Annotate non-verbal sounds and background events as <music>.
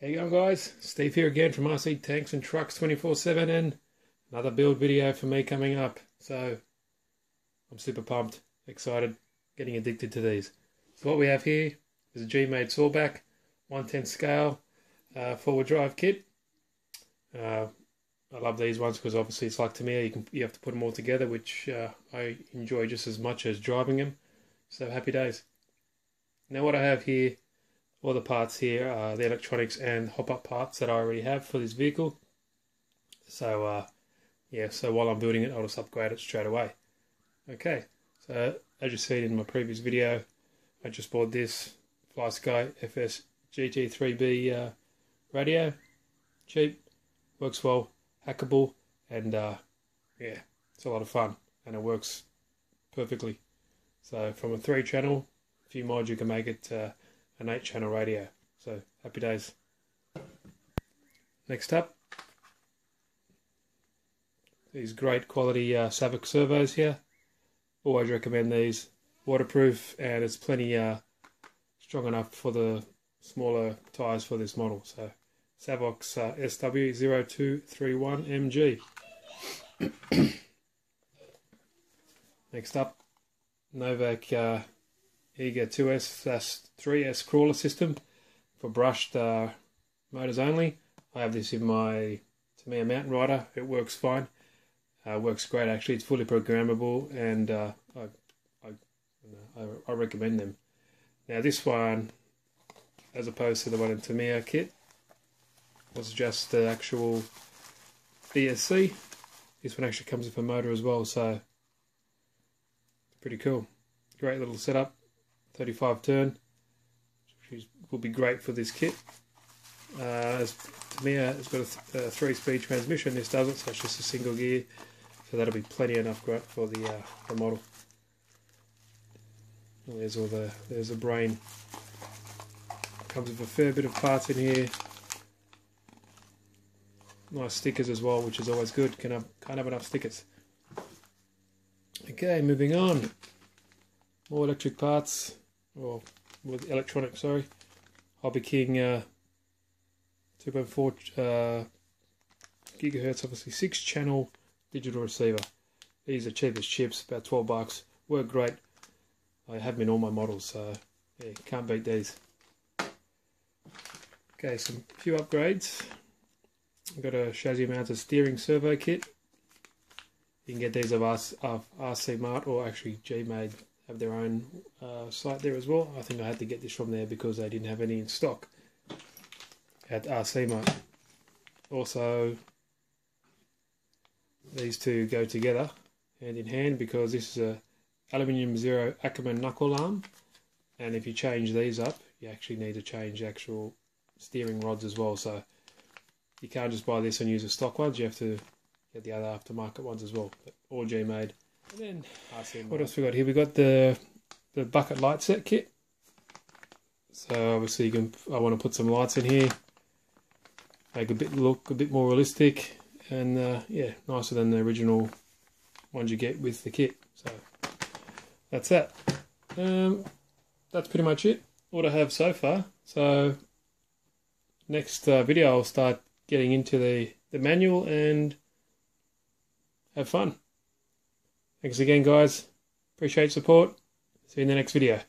How you guys? Steve here again from RC Tanks and Trucks 24-7 and another build video for me coming up. So I'm super pumped, excited, getting addicted to these. So what we have here is a G-Made Sawback, 110 scale, uh, forward drive kit. Uh, I love these ones because obviously it's like Tamiya, you can you have to put them all together, which uh, I enjoy just as much as driving them. So happy days. Now what I have here all the parts here are the electronics and hop-up parts that I already have for this vehicle. So uh, yeah, so while I'm building it, I'll just upgrade it straight away. Okay, so as you seen in my previous video, I just bought this FlySky FS GT3B uh, radio. Cheap, works well, hackable, and uh, yeah, it's a lot of fun, and it works perfectly. So from a three channel, a few mods you can make it uh, an 8 channel radio. So happy days. Next up, these great quality uh, Savox servos here. Always recommend these. Waterproof and it's plenty uh, strong enough for the smaller tyres for this model. So Savox uh, SW0231MG. <coughs> Next up, Novak uh, Eager 2S 3S crawler system for brushed uh, motors only. I have this in my Tamiya Mountain Rider. It works fine. Uh, works great actually. It's fully programmable and uh, I, I, I, I recommend them. Now this one, as opposed to the one in Tamiya kit, was just the actual ESC. This one actually comes with a motor as well, so pretty cool. Great little setup. 35 turn, which will be great for this kit. Uh, Tamiya has got a, a three-speed transmission, this doesn't, so it's just a single gear, so that'll be plenty enough for the, uh, the model. There's all the there's a brain. Comes with a fair bit of parts in here. Nice stickers as well, which is always good. Can have, can't have enough stickers. Okay, moving on. More electric parts or with electronic, sorry. Hobby King uh, 2.4 uh, gigahertz, obviously six channel digital receiver. These are cheap as chips, about 12 bucks. Work great. I have them in all my models, so yeah, can't beat these. Okay, some few upgrades. I've got a chassis mounted steering servo kit. You can get these of, us, of RC Mart or actually G-Made have their own uh, site there as well. I think I had to get this from there because they didn't have any in stock at RC Mart. Also, these two go together hand in hand because this is a aluminium zero Ackerman knuckle arm. And if you change these up you actually need to change actual steering rods as well. So you can't just buy this and use the stock ones you have to get the other aftermarket ones as well. But all G made and then what else we got here? We got the the bucket light set kit. So obviously you can. I want to put some lights in here, make a bit look a bit more realistic, and uh, yeah, nicer than the original ones you get with the kit. So that's that. Um, that's pretty much it. What I have so far. So next uh, video I'll start getting into the the manual and have fun. Thanks again, guys. Appreciate support. See you in the next video.